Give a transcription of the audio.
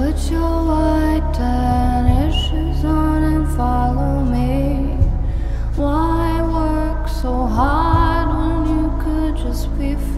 Put your white tennis shoes on and follow me. Why work so hard when you could just be free?